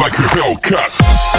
like a Hellcat.